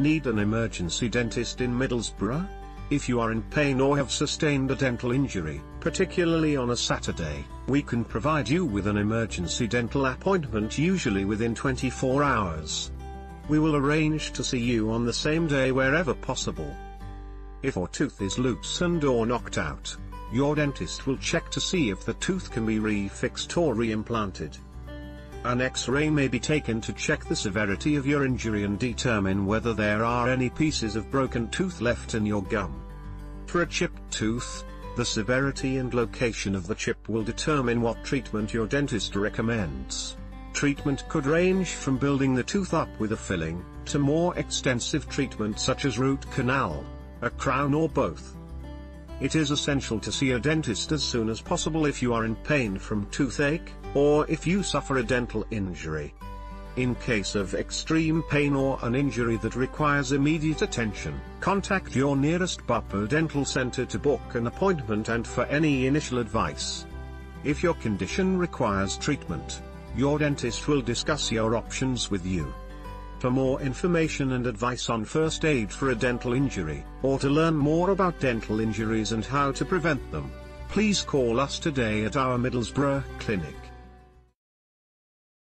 Need an emergency dentist in Middlesbrough? If you are in pain or have sustained a dental injury, particularly on a Saturday, we can provide you with an emergency dental appointment usually within 24 hours. We will arrange to see you on the same day wherever possible. If your tooth is loosened or knocked out, your dentist will check to see if the tooth can be refixed or reimplanted. An X-ray may be taken to check the severity of your injury and determine whether there are any pieces of broken tooth left in your gum. For a chipped tooth, the severity and location of the chip will determine what treatment your dentist recommends. Treatment could range from building the tooth up with a filling, to more extensive treatment such as root canal, a crown or both. It is essential to see a dentist as soon as possible if you are in pain from toothache, or if you suffer a dental injury. In case of extreme pain or an injury that requires immediate attention, contact your nearest Bupa Dental Center to book an appointment and for any initial advice. If your condition requires treatment, your dentist will discuss your options with you. For more information and advice on first aid for a dental injury, or to learn more about dental injuries and how to prevent them, please call us today at our Middlesbrough clinic.